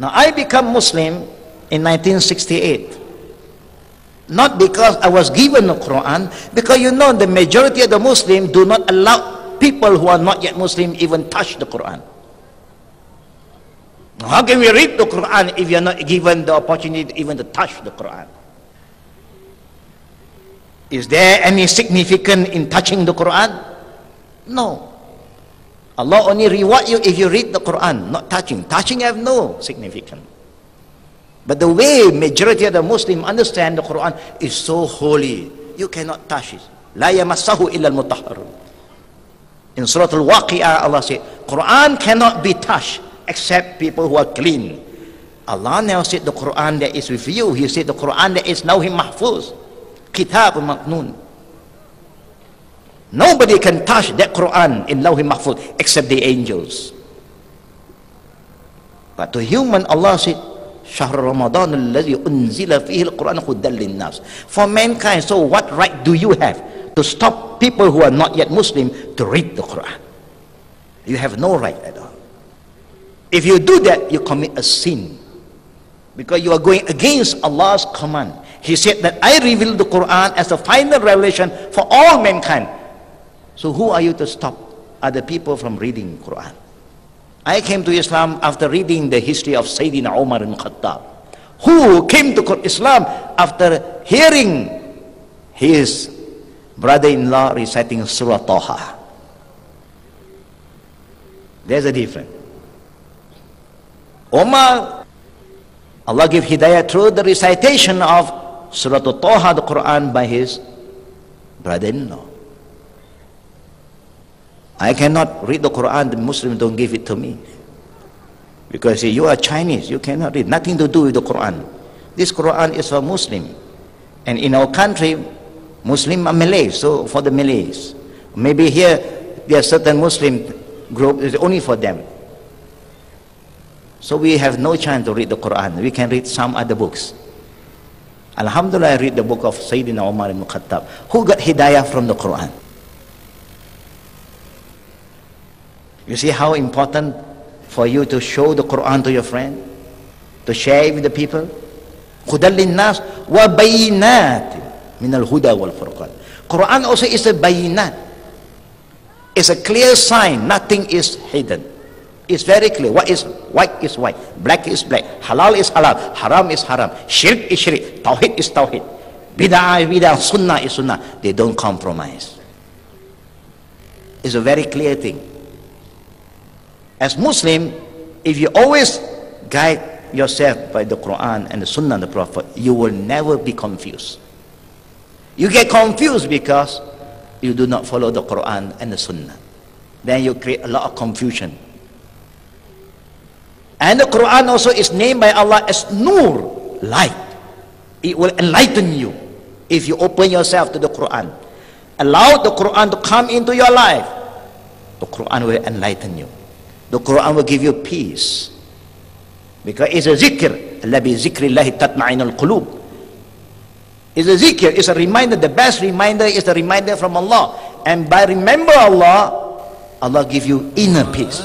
Now, I become Muslim in 1968. Not because I was given the Quran, because you know the majority of the Muslims do not allow people who are not yet Muslim even touch the Quran. How can we read the Quran if you're not given the opportunity even to touch the Quran? Is there any significance in touching the Quran? No. Allah only reward you if you read the Quran, not touching. Touching have no significance. But the way majority of the Muslim understand the Quran is so holy, you cannot touch it. لا يمسه إلا المطهر. In Surah Al-Waqi'ah, Allah said, Quran cannot be touched except people who are clean. Allah now said the Quran that is with you. He said the Quran that is Lawhi Mahfuz. Kitab maknun. Nobody can touch that Quran in Lawhi Mahfuz except the angels. But to human, Allah said, شهر رمضان الذي أنزل فيه القرآن هدى للناس. For mankind, so what right do you have to stop people who are not yet Muslim to read the Quran? You have no right at all. If you do that, you commit a sin. Because you are going against Allah's command. He said that I revealed the Quran as a final revelation for all mankind. So who are you to stop other people from reading Quran? I came to Islam after reading the history of Sayyidina Umar ibn Khattab, who came to Islam after hearing his brother-in-law reciting Surah Taha. There's a difference. Umar, Allah gave hidayah through the recitation of Surah Taha, the Quran, by his brother-in-law. I cannot read the Quran, the Muslims don't give it to me. Because you are Chinese, you cannot read. Nothing to do with the Quran. This Quran is for Muslim. And in our country, Muslim are Malays, so for the Malays. Maybe here, there are certain Muslim group, is only for them. So we have no chance to read the Quran. We can read some other books. Alhamdulillah, I read the book of Sayyidina Umar ibn Khattab. Who got hidayah from the Quran? You see how important for you to show the Quran to your friend? To share it with the people? هدى للناس وبينات من الهدى والفرقان. Quran also is a bayinat. It's a clear sign. Nothing is hidden. It's very clear. What is white is white. Black is black. Halal is halal. Haram is haram. Shirk is shirk. Tawhid is tawhid. Bid'ah is bid'ah. Sunnah is sunnah. They don't compromise. It's a very clear thing. As Muslim, if you always guide yourself by the Quran and the Sunnah of the Prophet, you will never be confused. You get confused because you do not follow the Quran and the Sunnah. Then you create a lot of confusion. And the Quran also is named by Allah as Nur, light. It will enlighten you if you open yourself to the Quran. Allow the Quran to come into your life. The Quran will enlighten you. The Quran will give you peace. Because it's a zikr. Allah bi zikrillahi tatma'inul qulub. It's a zikr, it's a reminder. The best reminder is the reminder from Allah. And by remember Allah, Allah give you inner peace.